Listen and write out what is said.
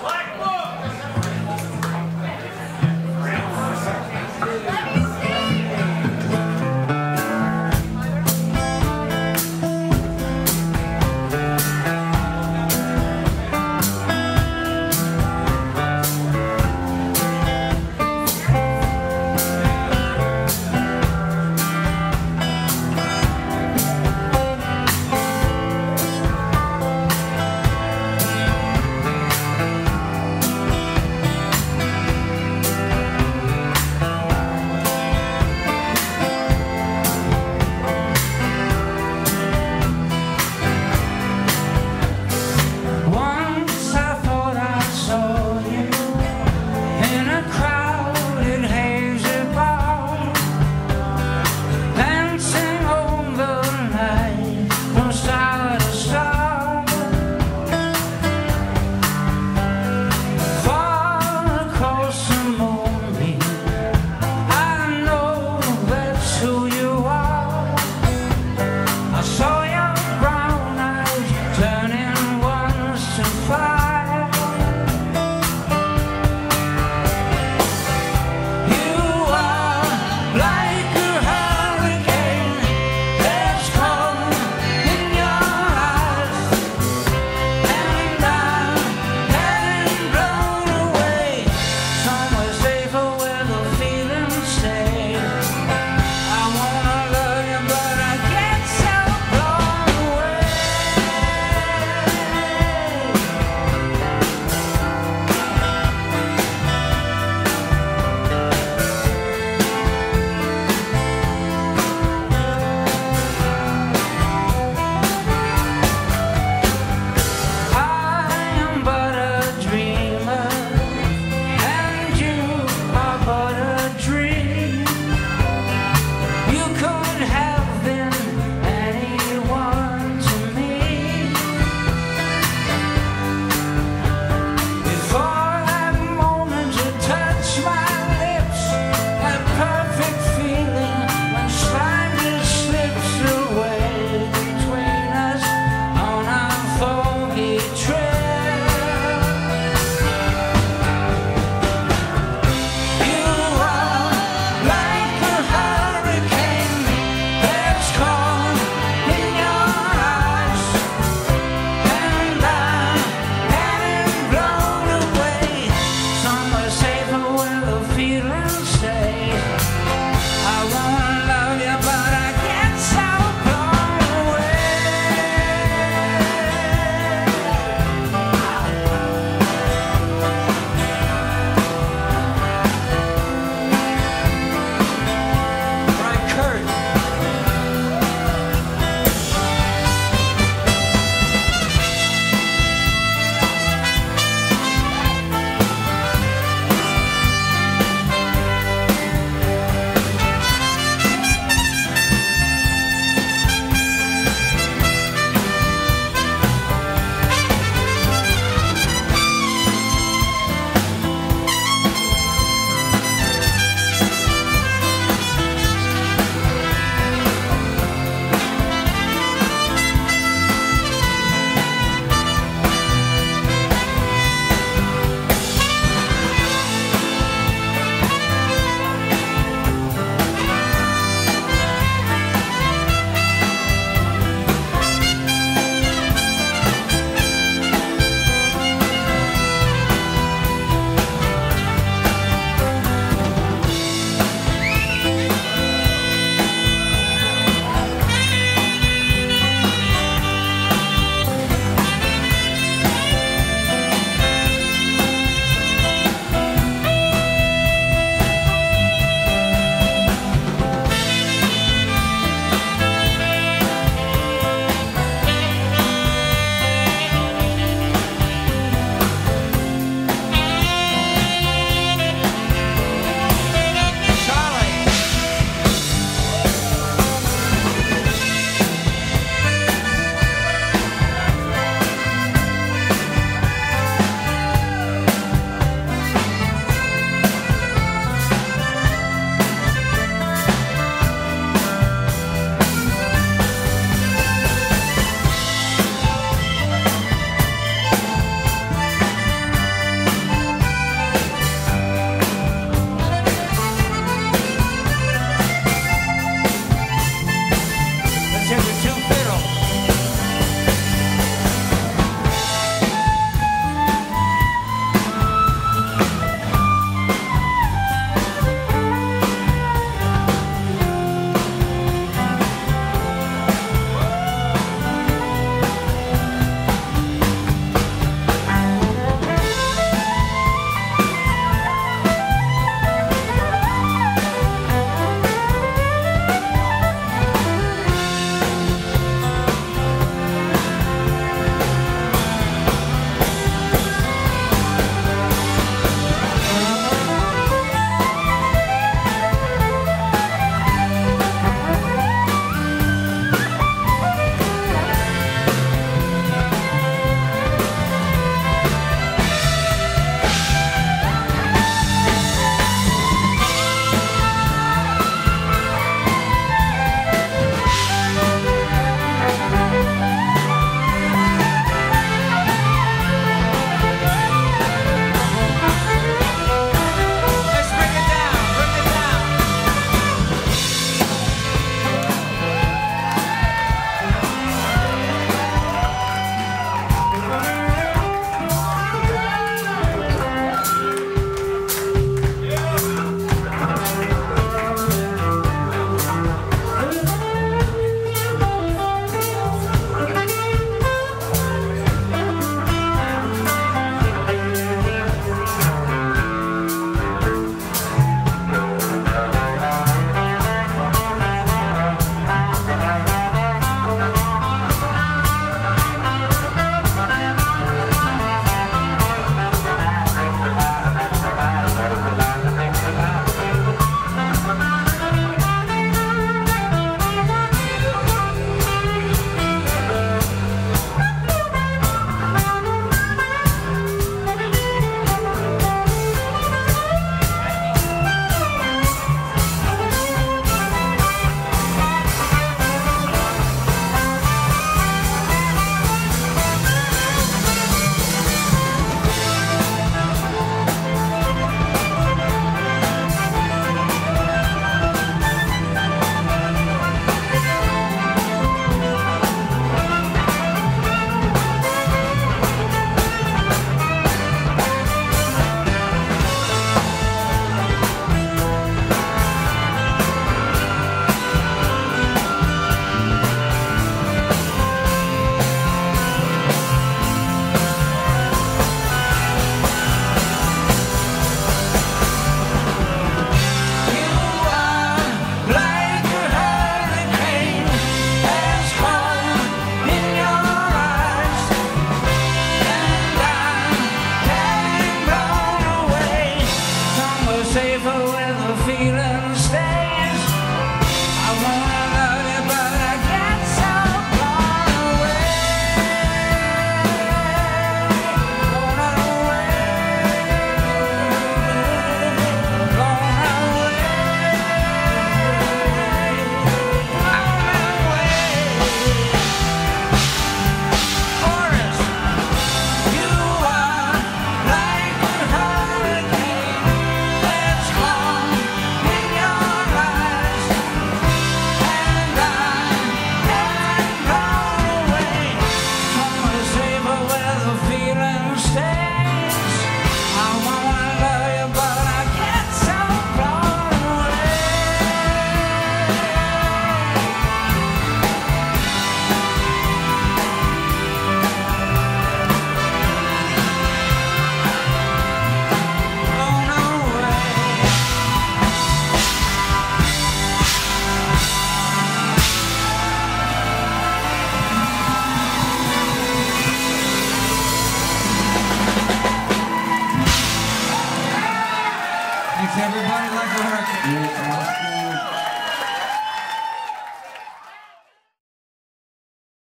Blackboard!